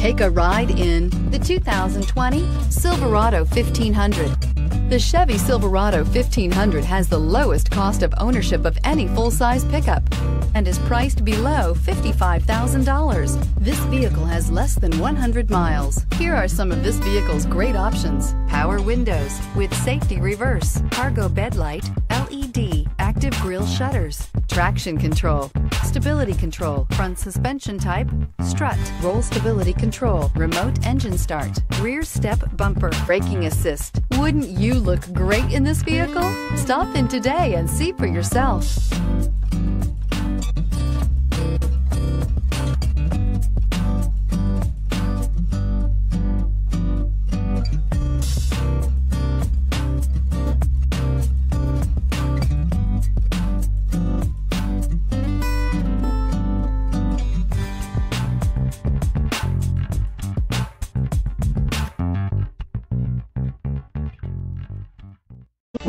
Take a ride in the 2020 Silverado 1500. The Chevy Silverado 1500 has the lowest cost of ownership of any full-size pickup and is priced below $55,000. This vehicle has less than 100 miles. Here are some of this vehicle's great options. Power windows with safety reverse, cargo bed light, LED, active grille shutters, traction control, stability control, front suspension type, strut, roll stability control, remote engine start, rear step bumper, braking assist. Wouldn't you look great in this vehicle? Stop in today and see for yourself.